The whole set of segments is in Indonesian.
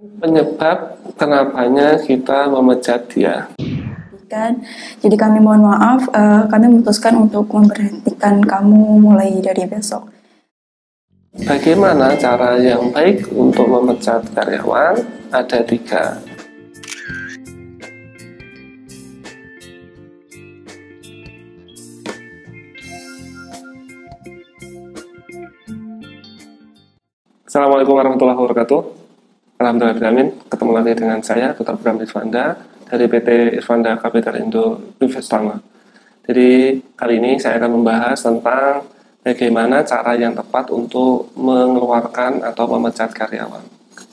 penyebab kenapanya kita memecat dia. Kan, jadi kami mohon maaf, uh, kami memutuskan untuk memberhentikan kamu mulai dari besok. Bagaimana cara yang baik untuk memecat karyawan? Ada tiga. Assalamualaikum warahmatullahi wabarakatuh. Alhamdulillah ketemu lagi dengan saya Dr. Bram Irfanda dari PT Irfanda Capital Indo Investama. Jadi kali ini saya akan membahas tentang bagaimana cara yang tepat untuk mengeluarkan atau memecat karyawan.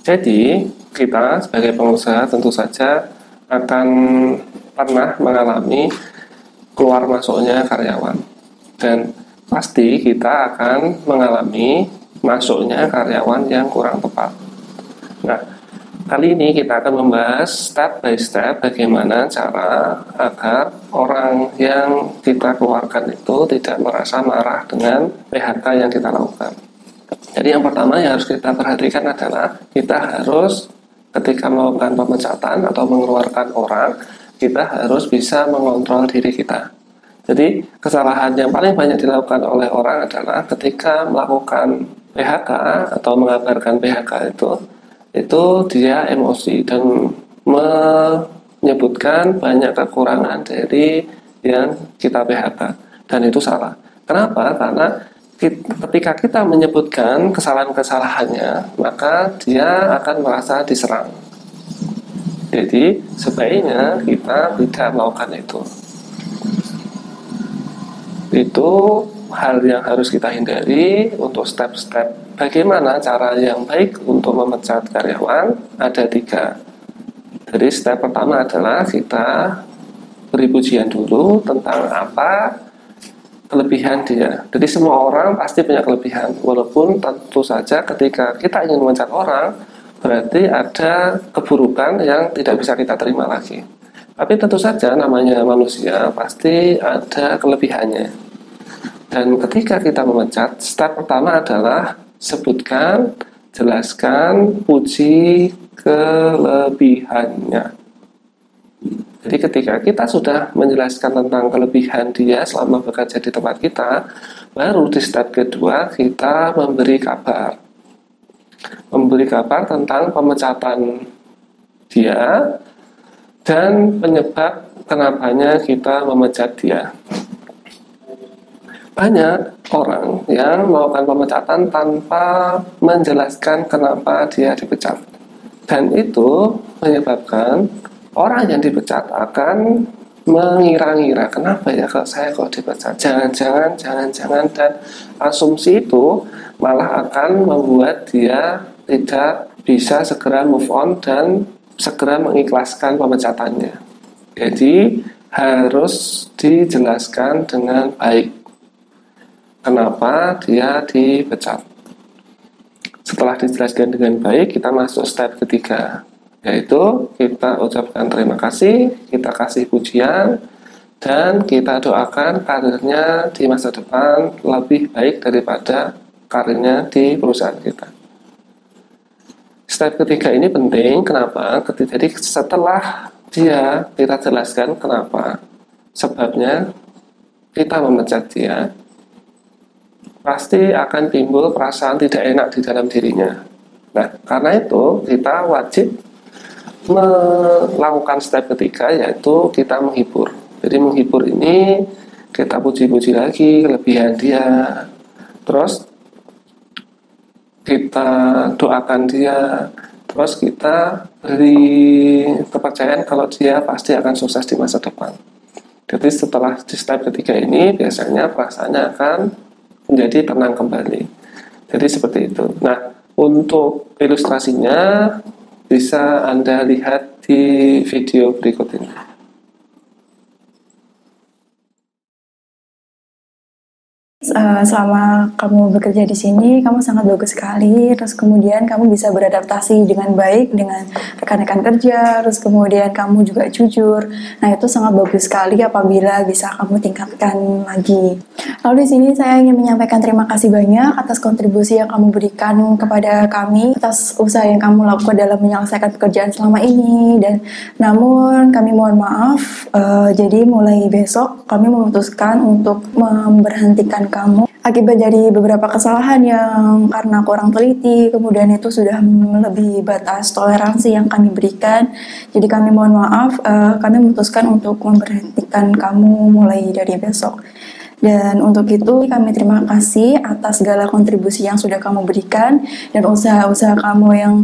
Jadi kita sebagai pengusaha tentu saja akan pernah mengalami keluar masuknya karyawan dan pasti kita akan mengalami masuknya karyawan yang kurang tepat Nah, kali ini kita akan membahas step by step bagaimana cara agar orang yang kita keluarkan itu tidak merasa marah dengan PHK yang kita lakukan. Jadi yang pertama yang harus kita perhatikan adalah kita harus ketika melakukan pemecatan atau mengeluarkan orang, kita harus bisa mengontrol diri kita. Jadi kesalahan yang paling banyak dilakukan oleh orang adalah ketika melakukan PHK atau mengabarkan PHK itu itu dia emosi dan menyebutkan banyak kekurangan dari yang kita PHK dan itu salah. Kenapa? Karena ketika kita menyebutkan kesalahan-kesalahannya, maka dia akan merasa diserang. Jadi sebaiknya kita tidak melakukan itu. Itu hal yang harus kita hindari untuk step-step bagaimana cara yang baik untuk memecat karyawan ada tiga. Jadi step pertama adalah kita beri pujian dulu tentang apa kelebihan dia. Jadi semua orang pasti punya kelebihan, walaupun tentu saja ketika kita ingin memecat orang berarti ada keburukan yang tidak bisa kita terima lagi. Tapi tentu saja namanya manusia pasti ada kelebihannya. Dan ketika kita memecat, step pertama adalah sebutkan, jelaskan, puji kelebihannya. Jadi ketika kita sudah menjelaskan tentang kelebihan dia selama bekerja di tempat kita, baru di step kedua kita memberi kabar. Memberi kabar tentang pemecatan dia dan penyebab kenapanya kita memecat dia banyak orang yang melakukan pemecatan tanpa menjelaskan kenapa dia dipecat. Dan itu menyebabkan orang yang dipecat akan mengira-ngira kenapa ya kalau saya kok dipecat? Jangan-jangan jangan-jangan. Dan asumsi itu malah akan membuat dia tidak bisa segera move on dan segera mengikhlaskan pemecatannya. Jadi harus dijelaskan dengan baik kenapa dia dipecat. Setelah dijelaskan dengan baik, kita masuk step ketiga, yaitu kita ucapkan terima kasih, kita kasih pujian, dan kita doakan karirnya di masa depan lebih baik daripada karirnya di perusahaan kita. Step ketiga ini penting, kenapa? Jadi setelah dia kita jelaskan kenapa, sebabnya kita memecat dia, pasti akan timbul perasaan tidak enak di dalam dirinya. Nah, karena itu kita wajib melakukan step ketiga yaitu kita menghibur. Jadi menghibur ini kita puji-puji lagi kelebihan dia. Terus kita doakan dia. Terus kita beri kepercayaan kalau dia pasti akan sukses di masa depan. Jadi setelah di step ketiga ini biasanya perasaannya akan menjadi tenang kembali. Jadi seperti itu. Nah, untuk ilustrasinya bisa Anda lihat di video berikut ini. Uh, selama kamu bekerja di sini kamu sangat bagus sekali. Terus kemudian kamu bisa beradaptasi dengan baik dengan rekan-rekan kerja. Terus kemudian kamu juga jujur. Nah itu sangat bagus sekali apabila bisa kamu tingkatkan lagi. Lalu di sini saya ingin menyampaikan terima kasih banyak atas kontribusi yang kamu berikan kepada kami atas usaha yang kamu lakukan dalam menyelesaikan pekerjaan selama ini dan namun kami mohon maaf uh, jadi mulai besok kami memutuskan untuk memberhentikan kamu akibat dari beberapa kesalahan yang karena kurang teliti kemudian itu sudah melebihi batas toleransi yang kami berikan. Jadi kami mohon maaf uh, kami memutuskan untuk memberhentikan kamu mulai dari besok dan untuk itu kami terima kasih atas segala kontribusi yang sudah kamu berikan dan usaha-usaha kamu yang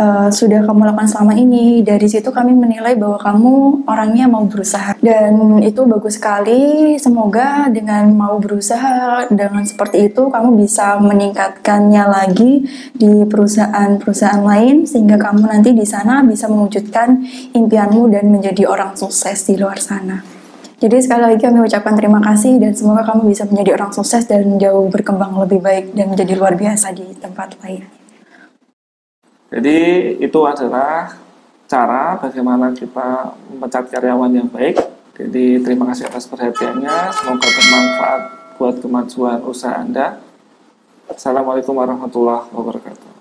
uh, sudah kamu lakukan selama ini. Dari situ kami menilai bahwa kamu orangnya mau berusaha dan itu bagus sekali. Semoga dengan mau berusaha dengan seperti itu kamu bisa meningkatkannya lagi di perusahaan-perusahaan lain sehingga kamu nanti di sana bisa mewujudkan impianmu dan menjadi orang sukses di luar sana. Jadi sekali lagi kami ucapkan terima kasih dan semoga kamu bisa menjadi orang sukses dan jauh berkembang lebih baik dan menjadi luar biasa di tempat lain. Jadi itu adalah cara bagaimana kita memecat karyawan yang baik. Jadi terima kasih atas perhatiannya. Semoga bermanfaat buat kemajuan usaha Anda. Assalamualaikum warahmatullahi wabarakatuh.